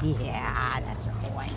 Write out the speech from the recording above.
Yeah, that's a boy.